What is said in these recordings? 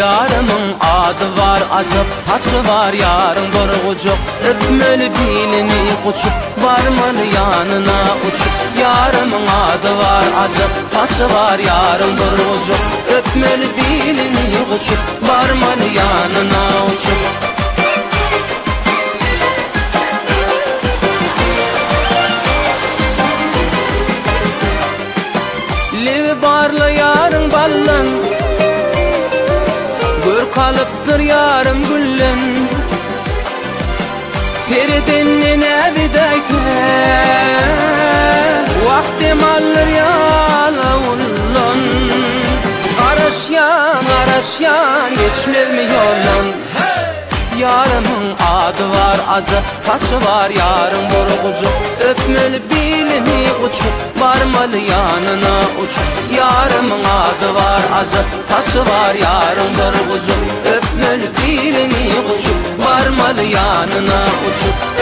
Yarımın adı var acıp saçı var. Yarın burgucuk Öpmeli bilini uçup varmalı yanına uçup. Yarımın adı var acıp saçı var. Yarın burgucuk Öpmeli bilini uçup varmalı Gör kalıptır yarım güllün Feridinni ne bidayke Vaktim alır yana ullun Araşyan araşyan geçmez mi Yarımın adı var acı taşı var. Yarın burgucu Öpmeli bilini uçup varmalı yanına uçup Yarımın adı var acı taşı var. Yarın burgucu yanına uçup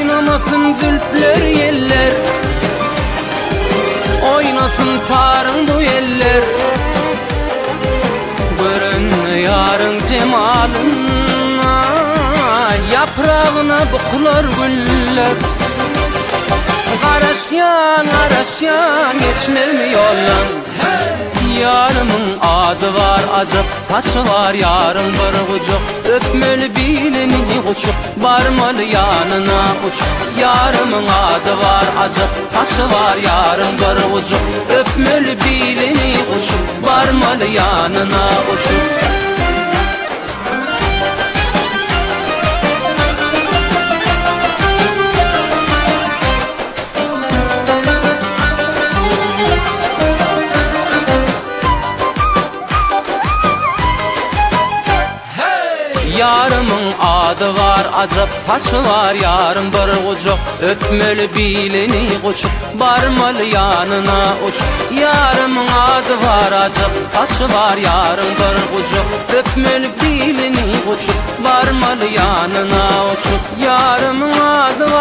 Oynasın zülpler yeller. Oynasın tarın bu yeller. Görün yarın cemalın Yaprağına bukular güller. Araşyan araşyan geçmez mi yollan Yarımın adı var acıp taşı var yarın bir ucuk Öpmeli bilini uçup varmalı yanına uçup Yarımın adı var acıp taşı var yarın bir ucuk Öpmeli bilini uçup varmalı yanına uçup Yarımın adı var acıp taşı var. Yarın bir ucuk Öpmeli bilini uçup varmalı yanına uçup Yarımın adı var acıp taşı var. Yarın bir ucuk Öpmeli bilini uçup varmalı yanına uçup Yarımın adı var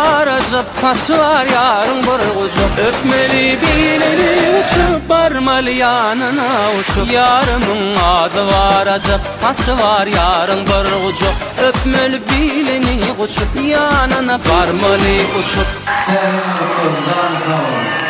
acıp taşı var yarın bir ucuk Öpmeli bilini uçup varmalı yanına uçup. Yarımın adı var acıp. Taşı var yarın bir ucuk Öpmeli bilini uçup yanına varmalı uçup. Kal